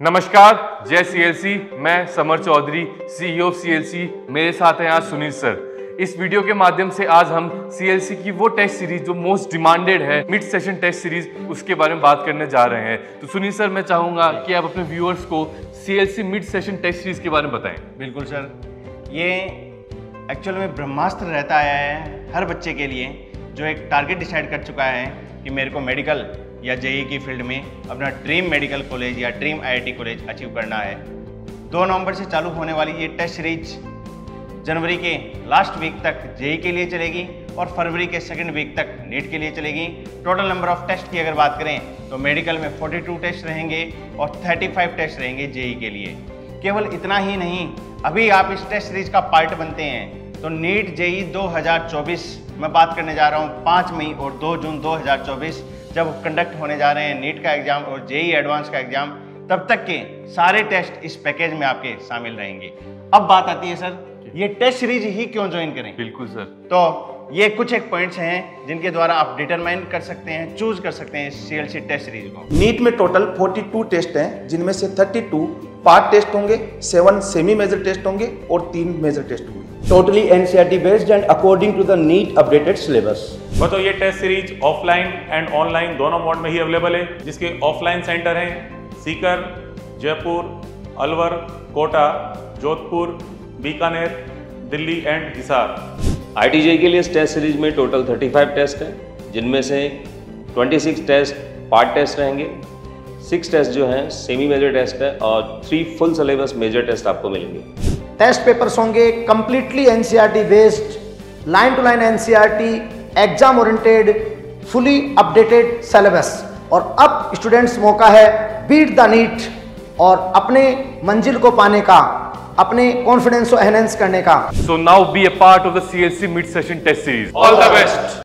नमस्कार, जय सीएलसी मैं समर चौधरी सीईओ सीएलसी मेरे साथ हैं आज सुनील सर। इस वीडियो के माध्यम से आज हम सीएलसी की वो टेस्ट सीरीज़ जो मोस्ट डिमांडेड है मिड सेशन टेस्ट सीरीज़, उसके बारे में बात करने जा रहे हैं। तो सुनील सर, मैं चाहूँगा कि आप अपने व्यूअर्स को CLC mid session test series के बारे में बताएँ। बिल्कुल सर। ये एक्चुअल में ब्रह्मास्त्र रहता है हर बच्चे के लिए, जो एक टारगेट डिसाइड कर चुका है कि मेरे को मेडिकल या जेई की फ़ील्ड में अपना ड्रीम मेडिकल कॉलेज या ड्रीम आईआईटी कॉलेज अचीव करना है। दो नवंबर से चालू होने वाली ये टेस्ट सीरीज़ जनवरी के लास्ट वीक तक जेई के लिए चलेगी और फरवरी के सेकेंड वीक तक नीट के लिए चलेगी। टोटल नंबर ऑफ़ टेस्ट की अगर बात करें तो मेडिकल में 42 टेस्ट रहेंगे और 35 टेस्ट रहेंगे जेई के लिए। केवल इतना ही नहीं, अभी आप इस टेस्ट सीरीज़ का पार्ट बनते हैं तो नीट जेई 2024 मैं बात करने जा रहा हूँ 5 मई और 2 जून 2024 जब कंडक्ट होने जा रहे हैं नीट का एग्ज़ाम और जेई एडवांस का एग्ज़ाम तब तक के सारे टेस्ट इस पैकेज में आपके शामिल रहेंगे। अब बात आती है सर ये टेस्ट सीरीज़ ही क्यों ज्वाइन करें? बिल्कुल सर तो ये कुछ एक पॉइंट्स हैं जिनके द्वारा आप डिटरमाइन कर सकते हैं चूज़ कर सकते हैं सीएलसी टेस्ट सीरीज़ को। नीट में टोटल 42 टेस्ट हैं जिनमें से 32 पार्ट टेस्ट होंगे सेवन सेमी मेजर टेस्ट होंगे और तीन मेजर टेस्ट होंगे। Totally NCRT based and according to the NEET updated syllabus. तो ये test series offline and online दोनों मोड में ही अवेलेबल है जिसके ऑफलाइन सेंटर हैं सीकर जयपुर अलवर कोटा जोधपुर बीकानेर दिल्ली एंड हिसार। आई के लिए इस टेस्ट सीरीज़ में टोटल 35 टेस्ट हैं जिनमें से 26 टेस्ट पार्ट टेस्ट रहेंगे। सिक्स टेस्ट जो हैं सेमी मेजर टेस्ट है और three full syllabus major test आपको मिलेंगे। टेस्ट पेपर्स होंगे completely NCERT based line to line NCERT exam oriented fully updated syllabus और अब स्टूडेंट्स मौका है बीट द नीट और अपने मंजिल को पाने का, अपने कॉन्फिडेंस को एनहेंस करने का। So now be a part of the CLC mid session test series all the best